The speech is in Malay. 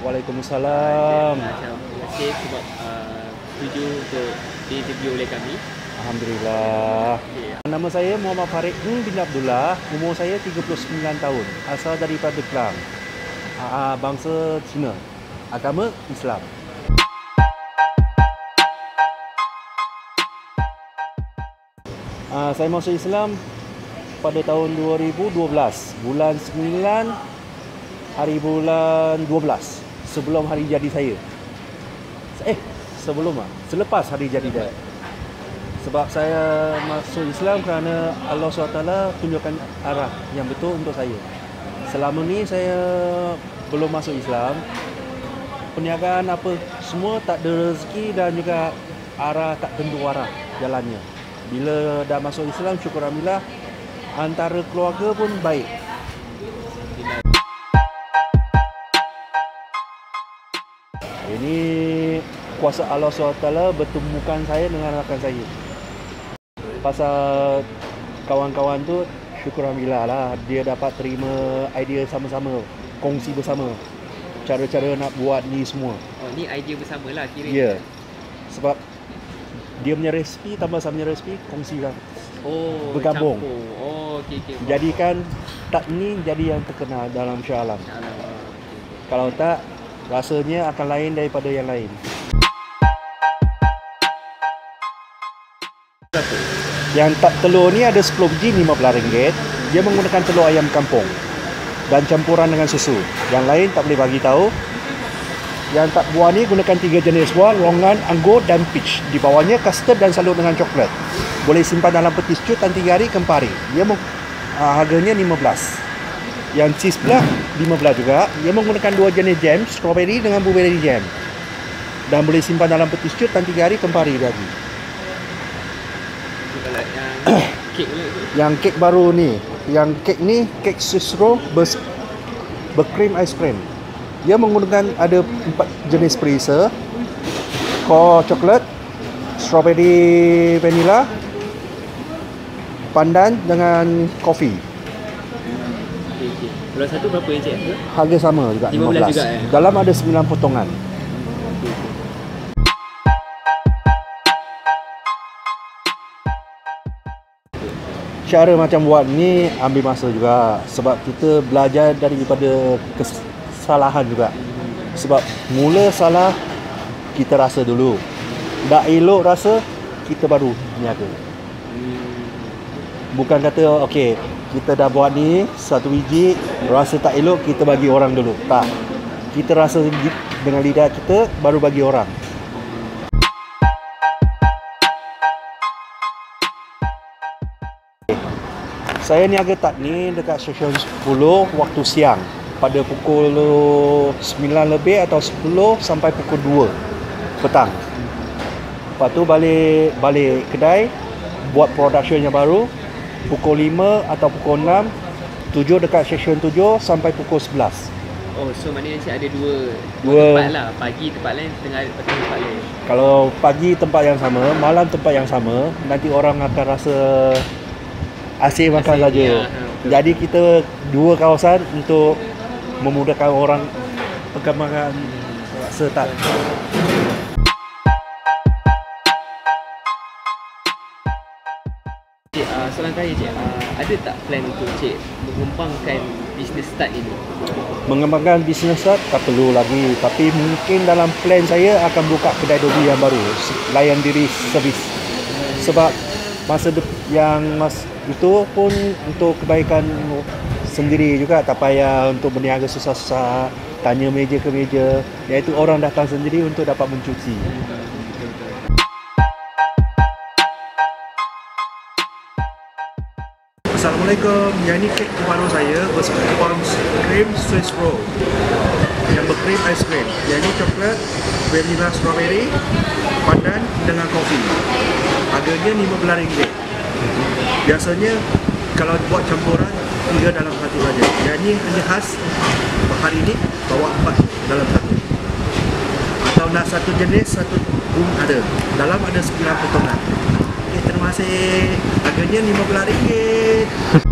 Waalaikumsalam. Uh, terima kasih sebab uh, setuju untuk diinterview oleh kami. Alhamdulillah. Okay. Nama saya Muhammad Farid bin Abdullah. Umur saya 39 tahun. Asal daripada Kelang. Uh, bangsa Cina. Agama Islam. Uh, saya masuk Islam pada tahun 2012 bulan 9 hari bulan 12 sebelum hari jadi saya. Eh sebelum ah selepas hari jadi dia sebab saya masuk Islam kerana Allah SWT tunjukkan arah yang betul untuk saya. Selama ni saya belum masuk Islam. Perniagaan apa semua tak ada rezeki dan juga arah tak tentu arah jalannya. Bila dah masuk Islam syukur Alhamdulillah antara keluarga pun baik ini kuasa Allah SWT bertemukan saya dengan rakan saya pasal kawan-kawan tu syukur Alhamdulillah lah dia dapat terima idea sama-sama kongsi bersama cara-cara nak buat ni semua Oh, ni idea bersama lah kira. ya yeah. sebab dia punya resipi tambah saya punya resipi kongsikan Oh, Bergabung. campur. Oh, okey okey. jadikan tak ni jadi yang terkenal dalam Shah Alam kalau tak rasanya akan lain daripada yang lain Yang tak telur ni ada 10 biji RM15. Dia menggunakan telur ayam kampung dan campuran dengan susu. Yang lain tak boleh bagi tahu. Yang tak buah ni gunakan tiga jenis buah, longan, anggur dan peach. Di bawahnya custard dan salut dengan coklat. Boleh simpan dalam peti sejuk dan 3 hari kempari. Dia uh, harganya 15. Yang cheese pula 15 juga. Dia menggunakan dua jenis jam, strawberry dengan blueberry jam. Dan boleh simpan dalam peti sejuk dan 3 hari kempari lagi. Yang kek baru ni, yang kek ni kek Swiss roll bers, berkrim ice cream. Dia menggunakan ada empat jenis perisa. Core coklat, strawberry vanilla, pandan dengan kopi. Kalau satu berapa yang cik? Harga? Sama juga 15 15. juga, eh? Dalam ada 9 potongan. Cara macam buat ni ambil masa juga sebab kita belajar daripada kesalahan juga. Sebab mula salah kita rasa dulu. Dah elok rasa kita baru niaga. Bukan kata okey kita dah buat ni satu biji rasa tak elok kita bagi orang dulu. Tak. Kita rasa dengan lidah kita baru bagi orang. Saya niaga tak ni dekat stesen 10 waktu siang pada pukul 9 lebih atau 10 sampai pukul 2 petang. Lepas tu balik balik kedai buat production yang baru pukul 5 atau pukul 6 7 dekat stesen 7 sampai pukul 11. Oh, so maknanya cik ada dua, dua, Dua- tempat lah. Pagi tempat lain, tengah petang tempat lain. Kalau pagi tempat yang sama, malam tempat yang sama, nanti orang akan rasa asyik makan Asyik, saja. ya, betul. Jadi kita dua kawasan untuk memudahkan orang perkembangan rasa tak. Soalan terakhir cik, uh, ada tak plan untuk cik mengembangkan bisnes start ini? Mengembangkan bisnes start tak perlu lagi. Tapi mungkin dalam plan saya akan buka kedai dobi yang baru layan diri servis. Sebab masa de- yang mas itu pun untuk kebaikan sendiri juga tak payah untuk berniaga susah-susah tanya meja ke meja. Iaitu orang datang sendiri untuk dapat mencuci Assalamualaikum. Yang ini kek baru saya berkuang krim Swiss roll. Yang berkrim ice cream. Yang ini coklat, vanilla strawberry, pandan dengan kopi. Harganya RM15. Biasanya kalau buat campuran tiga dalam satu saja. Yang ini hanya khas hari ini bawa empat dalam satu. Atau nak satu jenis satu pun ada. Dalam ada sembilan potongan. Okay, terima kasih. Harganya RM15.